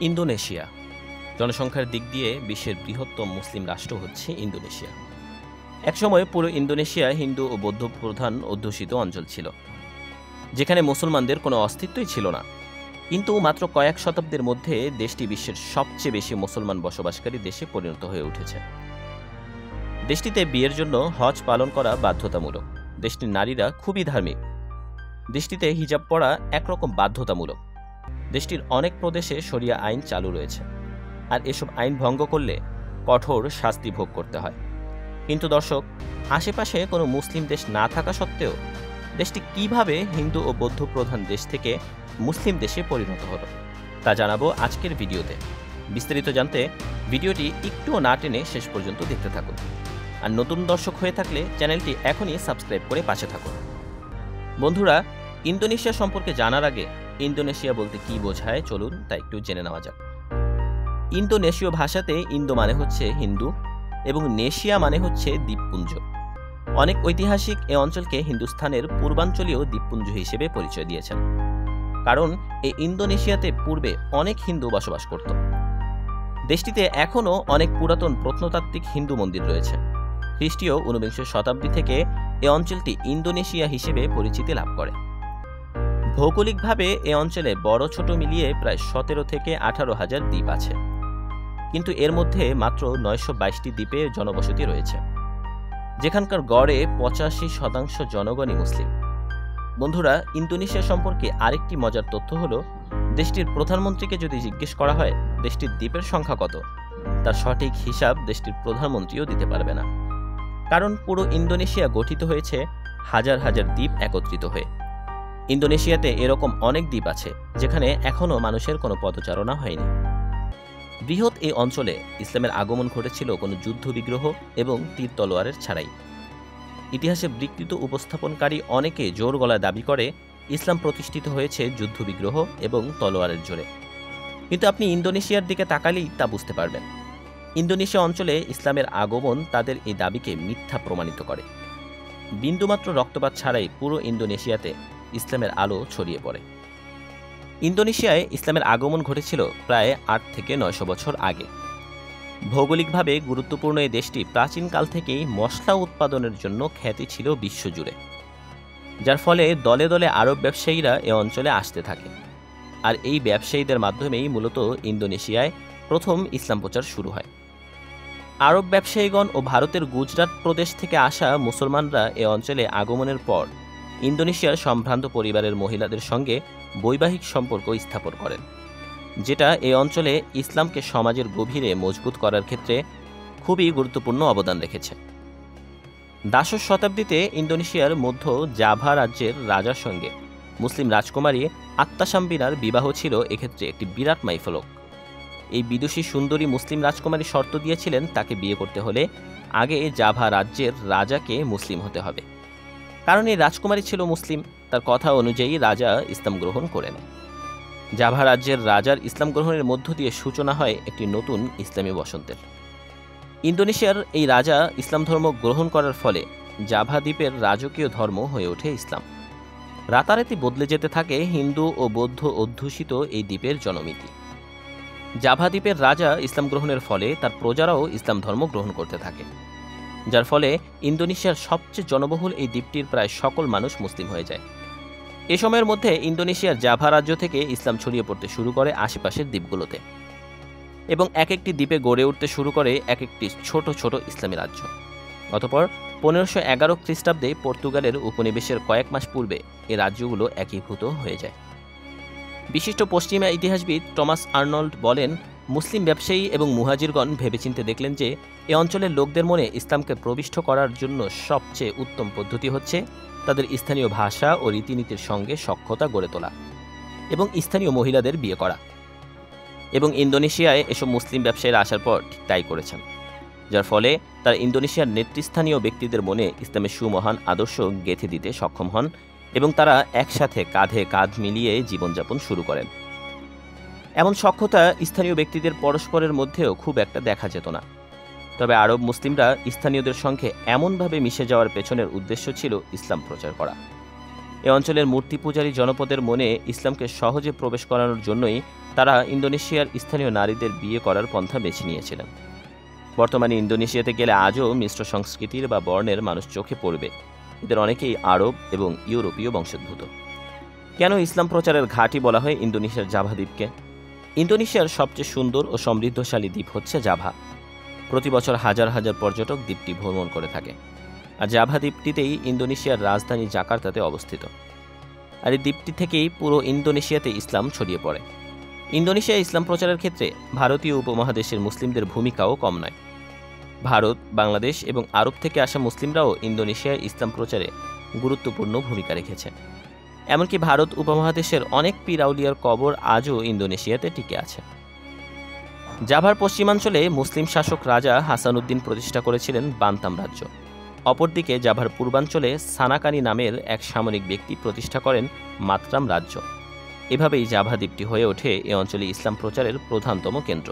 Indonesia. জনসংখ্যার দিক দিয়ে বিশ্বের বৃহত্তম মুসলিম রাষ্ট্র হচ্ছে ইন্দোনেশিয়া। একসময় পুরো ইন্দোনেশিয়া হিন্দু ও বৌদ্ধ প্রধান অধ্যুষিত অঞ্চল ছিল, যেখানে মুসলমানদের কোনো অস্তিত্বই ছিল না। কিন্তু মাত্র কয়েক শতাব্দীর মধ্যে দেশটি বিশ্বের সবচেয়ে বেশি মুসলমান বসবাসকারী দেশে পরিণত হয়ে উঠেছে। দেশটিতে বিয়ের জন্য হজ পালন করা বাধ্যতামূলক। দেশটির নারীরা খুবই ধার্মিক। দেশটিতে হিজাব পরা একরকম বাধ্যতামূলক। দেশটির অনেক প্রদেশে সরিয়া আইন চালু রয়েছে। আর এসব আইন ভঙ্গ করলে কঠোর শাস্তি ভোগ করতে হয়। কিন্তু দর্শক, আশেপাশে কোনো মুসলিম দেশ না থাকা সত্ত্বেও দেশটি কীভাবে হিন্দু ও বৌদ্ধ প্রধান দেশ থেকে মুসলিম দেশে পরিণত হলো, তা জানাব আজকের ভিডিওতে। বিস্তারিত জানতে ভিডিওটি একটুও না টেনে শেষ পর্যন্ত দেখতে থাকুন। আর নতুন দর্শক হয়ে থাকলে চ্যানেলটি এখনই সাবস্ক্রাইব করে পাশে থাকুন। বন্ধুরা, ইন্দোনেশিয়া সম্পর্কে জানার আগে ইন্দোনেশিয়া বলতে কি বোঝায়? চলুন, তা একটু জেনে নেওয়া যাক। ইন্দোনেশীয় ভাষাতে ইন্দো মানে হচ্ছে হিন্দু এবং নেশিয়া মানে হচ্ছে দ্বীপপুঞ্জ। অনেক ঐতিহাসিক এ অঞ্চলকে হিন্দুস্থানের পূর্বাঞ্চলীয় দ্বীপপুঞ্জ হিসেবে পরিচয় দিয়েছেন। কারণ এই ইন্দোনেশিয়াতে পূর্বে অনেক হিন্দু বসবাস করত। দেশটিতে এখনও অনেক পুরাতন প্রত্নতাত্ত্বিক হিন্দু মন্দির রয়েছে। খ্রিস্টীয় ঊনবিংশ শতাব্দী থেকে এ অঞ্চলটি ইন্দোনেশিয়া হিসেবে পরিচিতি লাভ করে। ভৌগোলিকভাবে এ অঞ্চলে বড় ছোট মিলিয়ে প্রায় সতেরো থেকে আঠারো হাজার দ্বীপ আছে। কিন্তু এর মধ্যে মাত্র নয়শো বাইশটি দ্বীপে জনবসতি রয়েছে। যেখানকার গড়ে পঁচাশি শতাংশ জনগণই মুসলিম। বন্ধুরা, ইন্দোনেশিয়া সম্পর্কে আরেকটি মজার তথ্য হল, দেশটির প্রধানমন্ত্রীকে যদি জিজ্ঞেস করা হয়, দেশটির দ্বীপের সংখ্যা কত? তার সঠিক হিসাব দেশটির প্রধানমন্ত্রীও দিতে পারবে না। কারণ পুরো ইন্দোনেশিয়া গঠিত হয়েছে হাজার হাজার দ্বীপ একত্রিত হয়ে। ইন্দোনেশিয়াতে এরকম অনেক দ্বীপ আছে, যেখানে এখনও মানুষের কোনো পদচারণা হয়নি। বৃহৎ এই অঞ্চলে ইসলামের আগমন ঘটেছিল কোনো যুদ্ধ বিগ্রহ এবং তীর তলোয়ারের ছাড়াই। ইতিহাসে বিকৃত উপস্থাপনকারী অনেকে জোর গলায় দাবি করে, ইসলাম প্রতিষ্ঠিত হয়েছে যুদ্ধ বিগ্রহ এবং তলোয়ারের জোরে। কিন্তু আপনি ইন্দোনেশিয়ার দিকে তাকালেই তা বুঝতে পারবেন। ইন্দোনেশিয়া অঞ্চলে ইসলামের আগমন তাদের এই দাবিকে মিথ্যা প্রমাণিত করে। বিন্দুমাত্র রক্তপাত ছাড়াই পুরো ইন্দোনেশিয়াতে ইসলামের আলো ছড়িয়ে পড়ে। ইন্দোনেশিয়ায় ইসলামের আগমন ঘটেছিল প্রায় আট থেকে নয়শো বছর আগে। ভৌগোলিকভাবে গুরুত্বপূর্ণ এই দেশটি প্রাচীনকাল থেকেই মশলা উৎপাদনের জন্য খ্যাতি ছিল বিশ্বজুড়ে, যার ফলে দলে দলে আরব ব্যবসায়ীরা এ অঞ্চলে আসতে থাকে। আর এই ব্যবসায়ীদের মাধ্যমেই মূলত ইন্দোনেশিয়ায় প্রথম ইসলাম প্রচার শুরু হয়। আরব ব্যবসায়ীগণ ও ভারতের গুজরাট প্রদেশ থেকে আসা মুসলমানরা এ অঞ্চলে আগমনের পর ইন্দোনেশিয়ার সম্ভ্রান্ত পরিবারের মহিলাদের সঙ্গে বৈবাহিক সম্পর্ক স্থাপন করেন, যেটা এই অঞ্চলে ইসলামকে সমাজের গভীরে মজবুত করার ক্ষেত্রে খুবই গুরুত্বপূর্ণ অবদান রেখেছে। দ্বাদশ শতাব্দীতে ইন্দোনেশিয়ার মধ্য জাভা রাজ্যের রাজার সঙ্গে মুসলিম রাজকুমারী আত্মাসাম্বিনার বিবাহ ছিল এক্ষেত্রে একটি বিরাট মাইফলক এই বিদুষী সুন্দরী মুসলিম রাজকুমারী শর্ত দিয়েছিলেন তাকে বিয়ে করতে হলে আগে জাভা রাজ্যের রাজাকে মুসলিম হতে হবে। কারণ এই রাজকুমারী ছিল মুসলিম, তার কথা অনুযায়ী রাজা ইসলাম গ্রহণ করেন জাভা রাজ্যের রাজার ইসলাম গ্রহণের মধ্য দিয়ে সূচনা হয় একটি নতুন ইসলামী বসন্তের। ইন্দোনেশিয়ার এই রাজা ইসলাম ধর্ম গ্রহণ করার ফলে জাভা দ্বীপের রাজকীয় ধর্ম হয়ে ওঠে ইসলাম। রাতারাতি বদলে যেতে থাকে হিন্দু ও বৌদ্ধ অধ্যুষিত এই দ্বীপের জনমিতি। জাভা দ্বীপের রাজা ইসলাম গ্রহণের ফলে তার প্রজারাও ইসলাম ধর্ম গ্রহণ করতে থাকে। যার ফলে ইন্দোনেশিয়ার সবচেয়ে জনবহুল এই দ্বীপটির প্রায় সকল মানুষ মুসলিম হয়ে যায়। এ সময়ের মধ্যে ইন্দোনেশিয়ার জাভা রাজ্য থেকে ইসলাম ছড়িয়ে পড়তে শুরু করে আশেপাশের দ্বীপগুলোতে এবং এক একটি দ্বীপে গড়ে উঠতে শুরু করে এক একটি ছোট ছোট ইসলামী রাজ্য। অতপর পনেরোশো এগারো খ্রিস্টাব্দে পর্তুগালের উপনিবেশের কয়েক মাস পূর্বে এ রাজ্যগুলো একীভূত হয়ে যায়। বিশিষ্ট পশ্চিমা ইতিহাসবিদ টমাস আর্নল্ড বলেন মুসলিম ব্যবসায়ী এবং মুহাজিরগণ ভেবেচিন্তে দেখলেন যে, এ অঞ্চলের লোকদের মনে ইসলামকে প্রবিষ্ট করার জন্য সবচেয়ে উত্তম পদ্ধতি হচ্ছে তাদের স্থানীয় ভাষা ও রীতিনীতির সঙ্গে সক্ষতা গড়ে তোলা এবং স্থানীয় মহিলাদের বিয়ে করা। এবং ইন্দোনেশিয়ায় এসব মুসলিম ব্যবসায়ীরা আসার পর ঠিক তাই করেছেন, যার ফলে তারা ইন্দোনেশিয়ার নেতৃস্থানীয় ব্যক্তিদের মনে ইসলামের সুমহান আদর্শ গেঁথে দিতে সক্ষম হন এবং তারা একসাথে কাঁধে কাঁধ মিলিয়ে জীবনযাপন শুরু করেন। এমন সক্ষতা স্থানীয় ব্যক্তিদের পরস্পরের মধ্যেও খুব একটা দেখা যেত না। তবে আরব মুসলিমরা স্থানীয়দের সঙ্গে এমনভাবে মিশে যাওয়ার পেছনের উদ্দেশ্য ছিল ইসলাম প্রচার করা। এ অঞ্চলের মূর্তি পূজারী জনপদের মনে ইসলামকে সহজে প্রবেশ করানোর জন্যই তারা ইন্দোনেশিয়ার স্থানীয় নারীদের বিয়ে করার পন্থা বেছে নিয়েছিলেন। বর্তমানে ইন্দোনেশিয়াতে গেলে আজও মিশ্র সংস্কৃতির বা বর্ণের মানুষ চোখে পড়বে। এদের অনেকেই আরব এবং ইউরোপীয় বংশোদ্ভূত। কেন ইসলাম প্রচারের ঘাঁটি বলা হয় ইন্দোনেশিয়ার জাভা দ্বীপকে ইন্দোনেশিয়ার সবচেয়ে সুন্দর ও সমৃদ্ধশালী দ্বীপ হচ্ছে জাভা। প্রতি বছর হাজার হাজার পর্যটক দ্বীপটি ভ্রমণ করে থাকে। আর জাভা দ্বীপটিতেই ইন্দোনেশিয়ার রাজধানী জাকার্তাতে অবস্থিত। আর এই দ্বীপটি থেকেই পুরো ইন্দোনেশিয়াতে ইসলাম ছড়িয়ে পড়ে। ইন্দোনেশিয়া ইসলাম প্রচারের ক্ষেত্রে ভারতীয় উপমহাদেশের মুসলিমদের ভূমিকাও কম নয়। ভারত, বাংলাদেশ এবং আরব থেকে আসা মুসলিমরাও ইন্দোনেশিয়ায় ইসলাম প্রচারে গুরুত্বপূর্ণ ভূমিকা রেখেছে। এমনকি ভারত উপমহাদেশের অনেক পীরাউলিয়ার কবর আজও ইন্দোনেশিয়াতে টিকে আছে। জাভার পশ্চিমাঞ্চলে মুসলিম শাসক রাজা হাসানুদ্দিন প্রতিষ্ঠা করেছিলেন বান্তাম রাজ্য। অপরদিকে জাভার পূর্বাঞ্চলে সানাকানি নামের এক সামরিক ব্যক্তি প্রতিষ্ঠা করেন মাতরাম রাজ্য। এভাবেই জাভা দ্বীপটি হয়ে ওঠে এ অঞ্চলে ইসলাম প্রচারের প্রধানতম কেন্দ্র।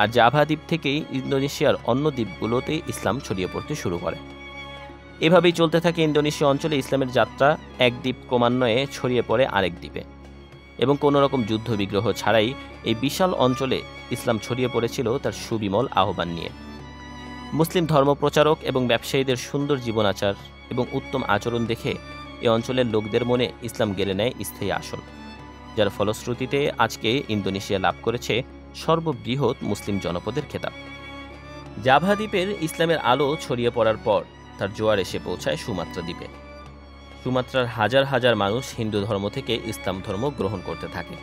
আর জাভা দ্বীপ থেকেই ইন্দোনেশিয়ার অন্য দ্বীপগুলোতে ইসলাম ছড়িয়ে পড়তে শুরু করে। এভাবেই চলতে থাকে ইন্দোনেশিয়া অঞ্চলে ইসলামের যাত্রা, এক দ্বীপ ক্রমান্বয়ে ছড়িয়ে পড়ে আরেক দ্বীপে। এবং কোনো রকম যুদ্ধ বিগ্রহ ছাড়াই এই বিশাল অঞ্চলে ইসলাম ছড়িয়ে পড়েছিল তার সুবিমল আহ্বান নিয়ে। মুসলিম ধর্মপ্রচারক এবং ব্যবসায়ীদের সুন্দর জীবনাচার এবং উত্তম আচরণ দেখে এ অঞ্চলের লোকদের মনে ইসলাম গেলে নেয় স্থায়ী আসন, যার ফলশ্রুতিতে আজকে ইন্দোনেশিয়া লাভ করেছে সর্ববৃহৎ মুসলিম জনপদের খেতাব। জাভা দ্বীপের ইসলামের আলো ছড়িয়ে পড়ার পর তার জোয়ার এসে পৌঁছায় সুমাত্রা দ্বীপে। সুমাত্রার হাজার হাজার মানুষ হিন্দু ধর্ম থেকে ইসলাম ধর্ম গ্রহণ করতে থাকে।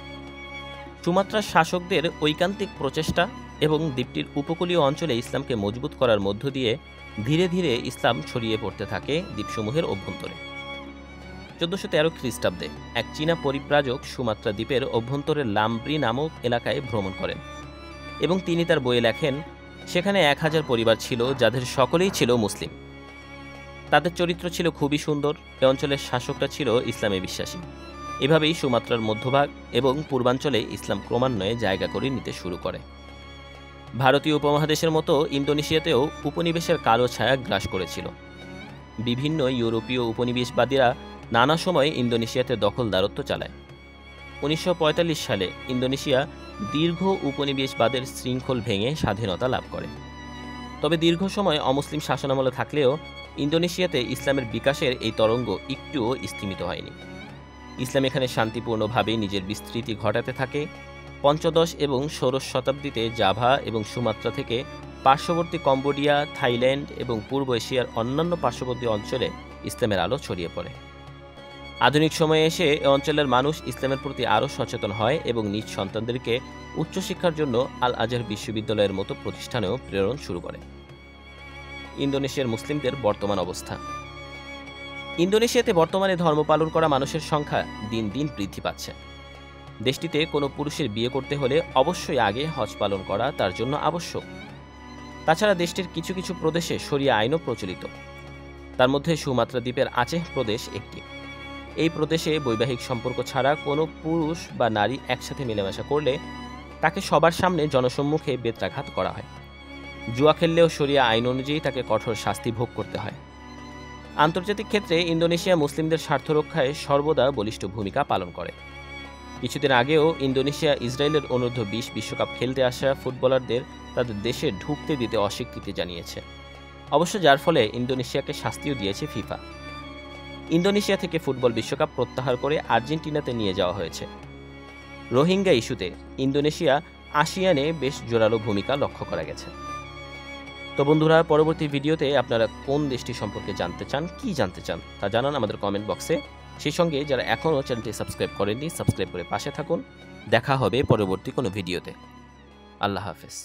সুমাত্রার শাসকদের ঐকান্তিক প্রচেষ্টা এবং দ্বীপটির উপকূলীয় অঞ্চলে ইসলামকে মজবুত করার মধ্য দিয়ে ধীরে ধীরে ইসলাম ছড়িয়ে পড়তে থাকে দ্বীপসমূহের অভ্যন্তরে। চোদ্দশো তেরো খ্রিস্টাব্দে এক চীনা পরিব্রাজক সুমাত্রা দ্বীপের অভ্যন্তরের লামব্রি নামক এলাকায় ভ্রমণ করেন এবং তিনি তার বইয়ে লেখেন, সেখানে এক হাজার পরিবার ছিল যাদের সকলেই ছিল মুসলিম। তাদের চরিত্র ছিল খুবই সুন্দর, এ অঞ্চলের শাসকরা ছিল ইসলামে বিশ্বাসী। এভাবেই সুমাত্রার মধ্যভাগ এবং পূর্বাঞ্চলে ইসলাম ক্রমান্বয়ে জায়গা করে নিতে শুরু করে। ভারতীয় উপমহাদেশের মতো ইন্দোনেশিয়াতেও উপনিবেশের কালো ছায়া গ্রাস করেছিল। বিভিন্ন ইউরোপীয় উপনিবেশবাদীরা নানা সময় ইন্দোনেশিয়াতে দখলদারত্ব চালায়। উনিশশো পঁয়তাল্লিশ সালে ইন্দোনেশিয়া দীর্ঘ উপনিবেশবাদের শৃঙ্খল ভেঙে স্বাধীনতা লাভ করে। তবে দীর্ঘ সময় অমুসলিম শাসনামলে থাকলেও ইন্দোনেশিয়াতে ইসলামের বিকাশের এই তরঙ্গ একটুও স্থিমিত হয়নি। ইসলাম এখানে শান্তিপূর্ণভাবে নিজের বিস্তৃতি ঘটাতে থাকে। পঞ্চদশ এবং ষোড়শ শতাব্দীতে জাভা এবং সুমাত্রা থেকে পার্শ্ববর্তী কম্বোডিয়া, থাইল্যান্ড এবং পূর্ব এশিয়ার অন্যান্য পার্শ্ববর্তী অঞ্চলে ইসলামের আলো ছড়িয়ে পড়ে। আধুনিক সময়ে এসে এ অঞ্চলের মানুষ ইসলামের প্রতি আরও সচেতন হয় এবং নিজ সন্তানদেরকে উচ্চশিক্ষার জন্য আল আজহার বিশ্ববিদ্যালয়ের মতো প্রতিষ্ঠানেও প্রেরণ শুরু করে। ইন্দোনেশিয়ার মুসলিমদের বর্তমান অবস্থা। ইন্দোনেশিয়াতে বর্তমানে ধর্ম পালন করা মানুষের সংখ্যা দিন দিন বৃদ্ধি পাচ্ছে। দেশটিতে কোনো পুরুষের বিয়ে করতে হলে অবশ্যই আগে হজ পালন করা তার জন্য আবশ্যক। তাছাড়া দেশটির কিছু কিছু প্রদেশে সরিয়া আইনও প্রচলিত। তার মধ্যে সুমাত্রা দ্বীপের আচেহ প্রদেশ একটি। এই প্রদেশে বৈবাহিক সম্পর্ক ছাড়া কোনো পুরুষ বা নারী একসাথে মেলামেশা করলে তাকে সবার সামনে জনসম্মুখে বেত্রাঘাত করা হয়। জুয়া খেললেও সরিয়া আইন অনুযায়ী তাকে কঠোর শাস্তি ভোগ করতে হয়। আন্তর্জাতিক ক্ষেত্রে ইন্দোনেশিয়া মুসলিমদের স্বার্থ রক্ষায় সর্বদা বলিষ্ঠ ভূমিকা পালন করে। কিছুদিন আগেও ইন্দোনেশিয়া ইসরায়েলের অনূর্ধ্ব বিশ বিশ্বকাপ খেলতে আসা ফুটবলারদের তাদের দেশে ঢুকতে দিতে অস্বীকৃতি জানিয়েছে। অবশ্য যার ফলে ইন্দোনেশিয়াকে শাস্তিও দিয়েছে ফিফা। ইন্দোনেশিয়া থেকে ফুটবল বিশ্বকাপ প্রত্যাহার করে আর্জেন্টিনাতে নিয়ে যাওয়া হয়েছে। রোহিঙ্গা ইস্যুতে ইন্দোনেশিয়া আসিয়ানে বেশ জোরালো ভূমিকা লক্ষ্য করা গেছে। তো বন্ধুরা, পরবর্তী ভিডিওতে আপনারা কোন দেশটি সম্পর্কে জানতে চান, কি জানতে চান, তা জানান আমাদের কমেন্ট বক্সে সেই সঙ্গে যারা এখনও চ্যানেলটি সাবস্ক্রাইব করেননি সাবস্ক্রাইব করে পাশে থাকুন। দেখা হবে পরবর্তী কোনো ভিডিওতে। আল্লাহ হাফেজ।